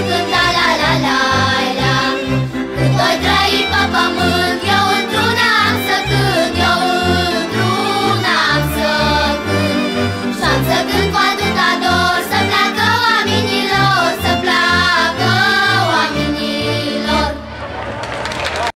Good night.